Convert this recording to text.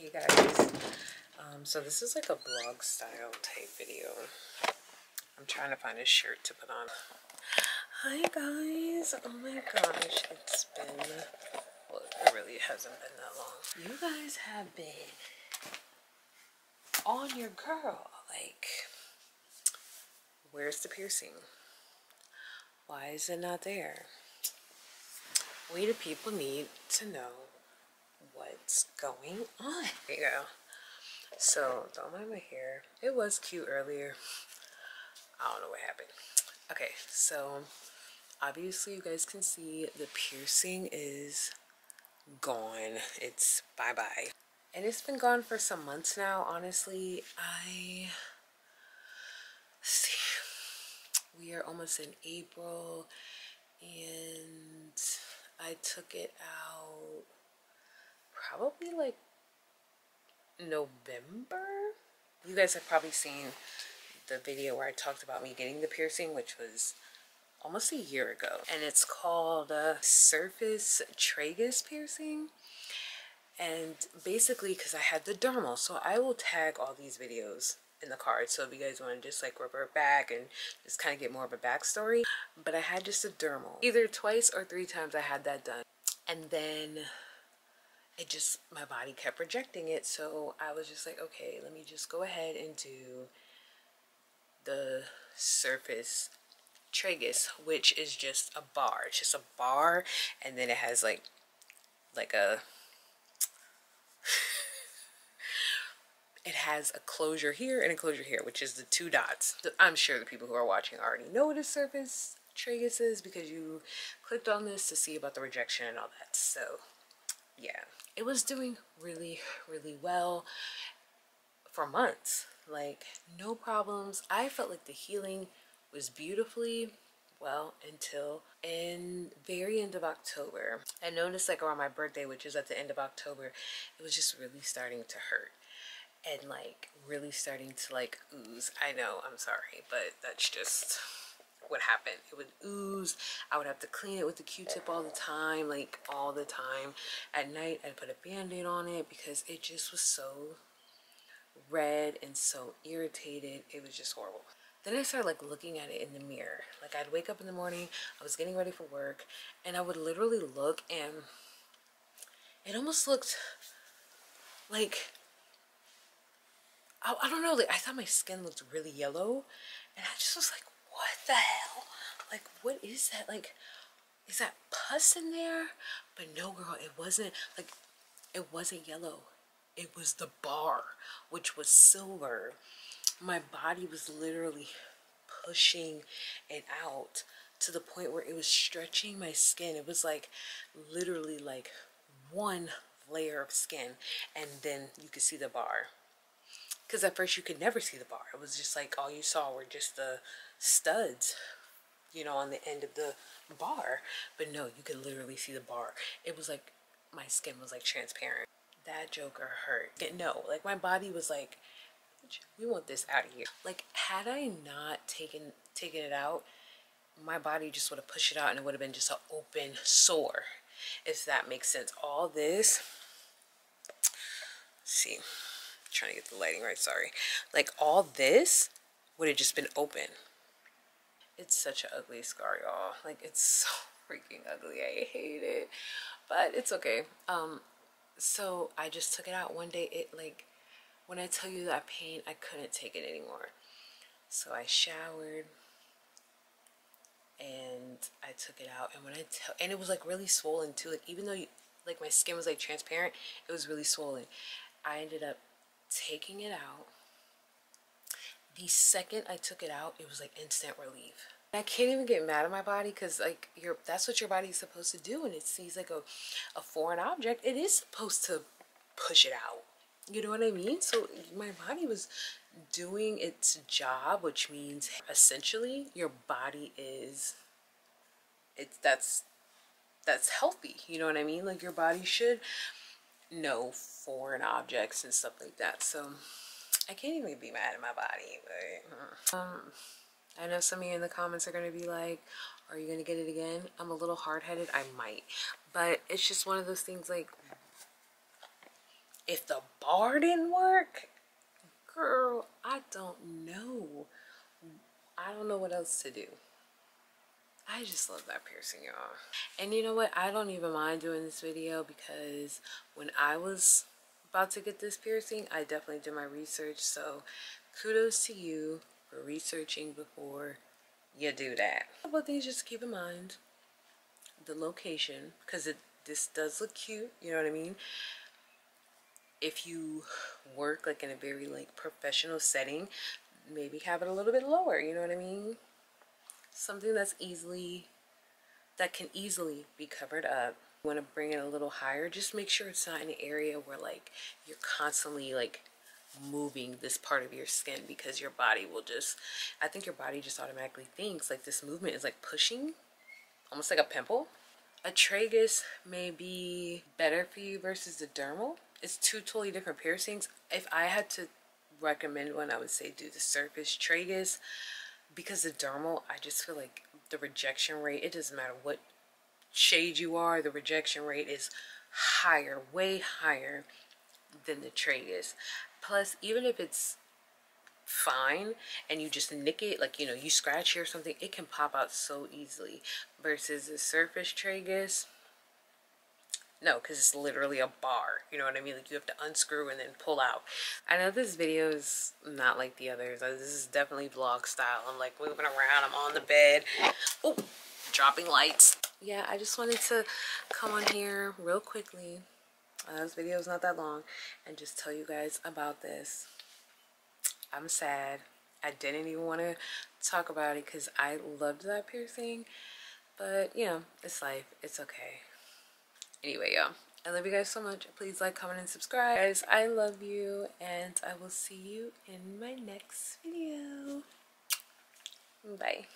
Hey guys, um, so this is like a vlog style type video. I'm trying to find a shirt to put on. Hi guys, oh my gosh, it's been, well it really hasn't been that long. You guys have been on your girl, like, where's the piercing? Why is it not there? We the people need to know what's going on. Go. So don't mind my hair. It was cute earlier. I don't know what happened. Okay, so obviously you guys can see the piercing is gone. It's bye-bye. And it's been gone for some months now, honestly. I see we are almost in April and I took it out probably like November. You guys have probably seen the video where I talked about me getting the piercing, which was almost a year ago. And it's called a surface tragus piercing. And basically, because I had the dermal, so I will tag all these videos in the card. So if you guys want to just like revert back and just kind of get more of a backstory. But I had just a dermal. Either twice or three times I had that done. And then it just, my body kept rejecting it. So I was just like, okay, let me just go ahead and do the surface tragus, which is just a bar. It's just a bar and then it has like, like a, it has a closure here and a closure here, which is the two dots. I'm sure the people who are watching already know what a surface tragus is because you clicked on this to see about the rejection and all that. So yeah, it was doing really, really well for months. Like, no problems. I felt like the healing was beautifully well until in very end of October. I noticed like around my birthday, which is at the end of October, it was just really starting to hurt and like really starting to like ooze. I know, I'm sorry, but that's just what happened. It would ooze. I would have to clean it with the Q-tip all the time, like all the time. At night, I'd put a band-aid on it because it just was so red and so irritated. It was just horrible. Then I started like looking at it in the mirror. Like I'd wake up in the morning, I was getting ready for work, and I would literally look and it almost looked like I, I don't know, like I thought my skin looked really yellow and I just was like, what the hell? Like, what is that? Like, is that pus in there? But no, girl, it wasn't. Like, it wasn't yellow. It was the bar, which was silver. My body was literally pushing it out to the point where it was stretching my skin. It was like literally like one layer of skin and then you could see the bar. Because at first you could never see the bar. It was just like all you saw were just the studs, you know, on the end of the bar. But no, you could literally see the bar. It was like my skin was like transparent. That joker hurt. No, like my body was like, we want this out of here. Like had I not taken taken it out, my body just would have pushed it out and it would have been just an open sore, if that makes sense. All this, see, trying to get the lighting right, sorry. Like all this would have just been open. It's such an ugly scar, y'all. Like it's so freaking ugly. I hate it. But it's okay. Um, so I just took it out one day. It like, when I tell you that pain, I couldn't take it anymore. So I showered and I took it out. And when I tell, and it was like really swollen too. Like even though you, like my skin was like transparent, it was really swollen. I ended up taking it out. The second I took it out, it was like instant relief. I can't even get mad at my body because like you're that's what your body's supposed to do and it sees like a, a foreign object. It is supposed to push it out. You know what I mean? So my body was doing its job, which means essentially your body is it's that's that's healthy. You know what I mean? Like your body should know foreign objects and stuff like that. So I can't even be mad at my body. But um, I know some of you in the comments are going to be like, are you going to get it again? I'm a little hard-headed. I might. But it's just one of those things like, if the bar didn't work, girl, I don't know. I don't know what else to do. I just love that piercing, y'all. And you know what? I don't even mind doing this video because when I was about to get this piercing, I definitely did my research. So kudos to you for researching before you do that. A couple things just to keep in mind. The location, because it this does look cute, you know what I mean? If you work like in a very like professional setting, maybe have it a little bit lower, you know what I mean? Something that's easily, that can easily be covered up. You want to bring it a little higher, just make sure it's not an area where like you're constantly like moving this part of your skin because your body will just I think your body just automatically thinks like this movement is like pushing almost like a pimple. A tragus may be better for you versus the dermal. It's two totally different piercings. If I had to recommend one I would say do the surface tragus because the dermal I just feel like the rejection rate it doesn't matter what shade you are the rejection rate is higher way higher than the tragus Plus, even if it's fine and you just nick it, like, you know, you scratch here or something, it can pop out so easily. Versus the surface tragus, no, because it's literally a bar. You know what I mean? Like you have to unscrew and then pull out. I know this video is not like the others. This is definitely vlog style. I'm like moving around. I'm on the bed. Oh, dropping lights. Yeah, I just wanted to come on here real quickly uh, this video is not that long and just tell you guys about this i'm sad i didn't even want to talk about it because i loved that piercing but you know it's life it's okay anyway y'all i love you guys so much. Please like comment and subscribe. Guys i love you and i will see you in my next video. Bye